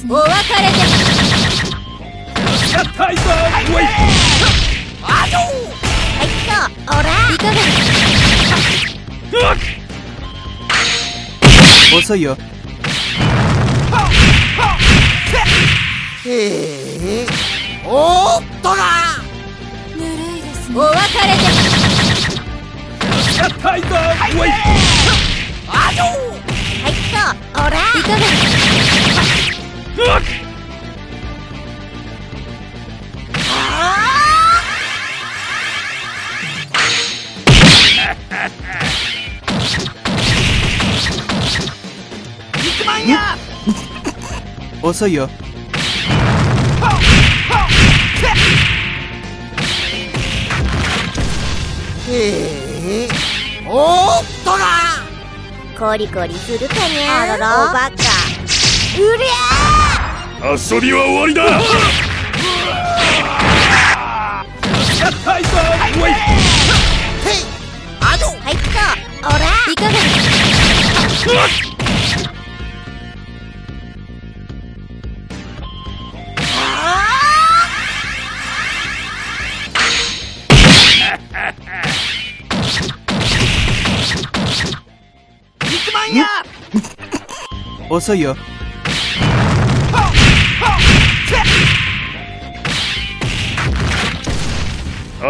ですねお別れですやったいぞウェイあじょはいとおらいかがです遅いよ。おっとらぬるい。ですお別れでやったいぞはいとおらい。かがです遅いよ。へえ。おっとらコリコリするかにゃあらら。お遊びは終わりだ。やったいぞウェイへいあじょはいとおらいかがです肉まんや遅いよ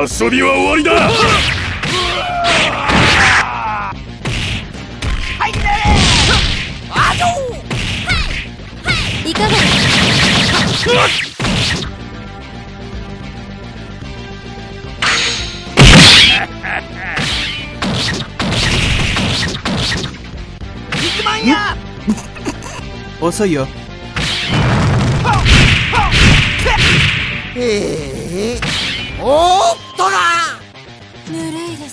遊びは終わりだ。いかがです肉まん遅いよ。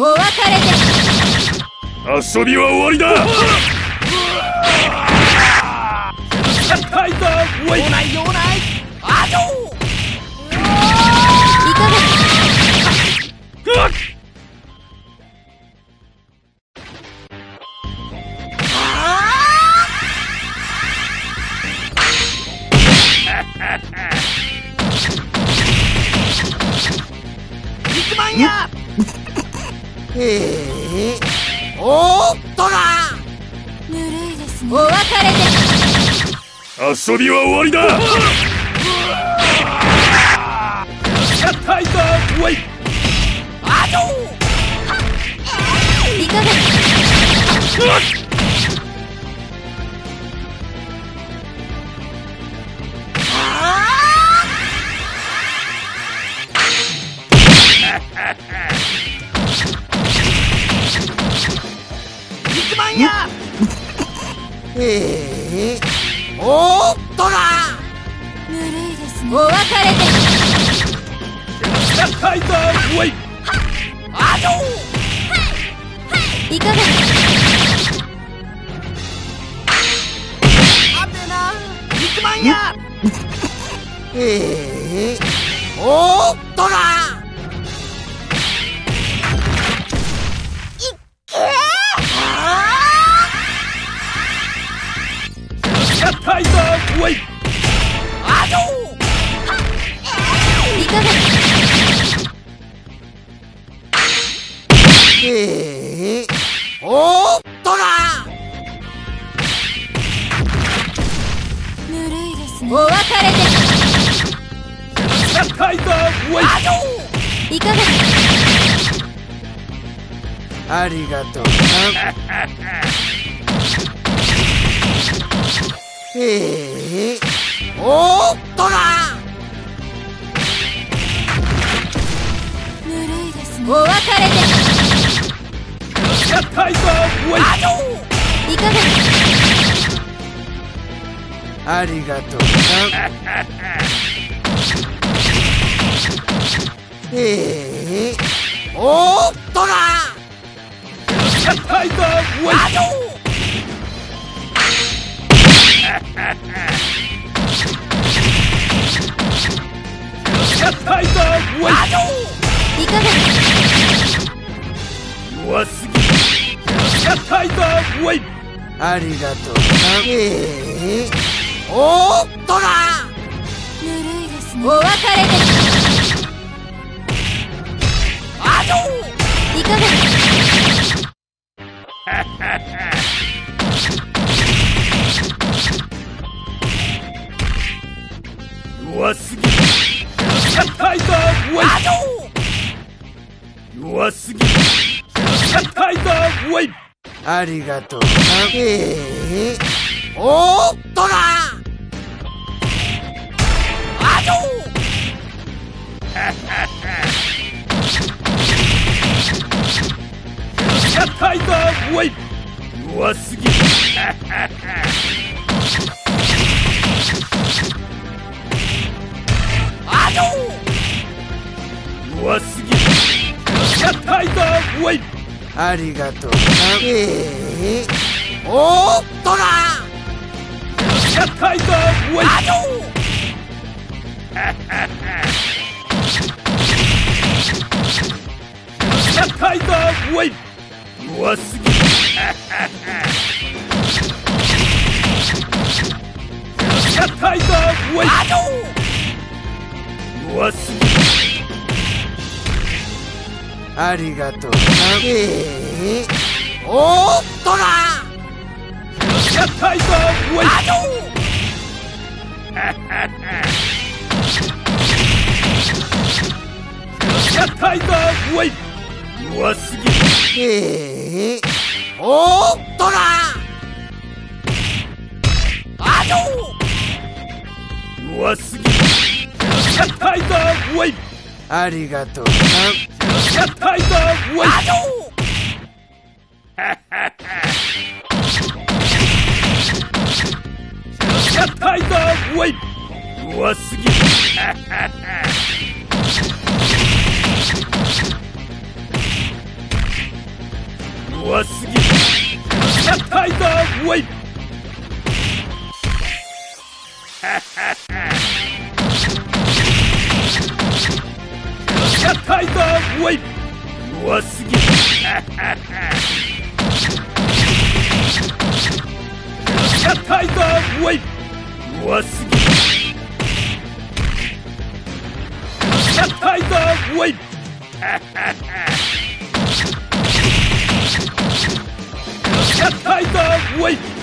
お別れです遊びは終わりだ。やったいぞウェイ用ない。用ないあじょいかがです肉まんやへえおっとらぬるいですね。お別れで。す遊びは終わりだ。やったいぞウェイあじょいかがです肉まんや。へえおっとら。ぬるいですね。お別れです。やったいぞウェイあじょい。かがですあてな。肉まんや。へ えおっとらへえおっとらぬるいですね。お別れで。すやったいいかがですいかありがとう。へえおっとらぬるいですね。お別れで。すやったいぞウェイあじょいかがですありがとうなええおっとなタイガーウェイあよタイガーウェあよいかがですイウェイ。ありがとう。なええおーっとな。ぬるいですね。お別れです。あよいかがですありがとう。なええおーっとなあよタイガーウェイ。弱すぎあよ弱すぎタイガーウェイありがとう。なええおっとなタイガーウェイあよタイガーウェイ弱すぎタイガーウェイ弱すぎありがとう。なええおーっとなタイガーウェイあよタイガーウェイ弱すぎええおーっとなあよ弱すぎシャッタイガーウェイありがとう。なタイガーウェイあよタイガーウェイ弱すぎ弱すぎタイガーウェイタイガーウェイ弱すぎタイガーウェイ弱すぎタイガーウェイタイガーウェイ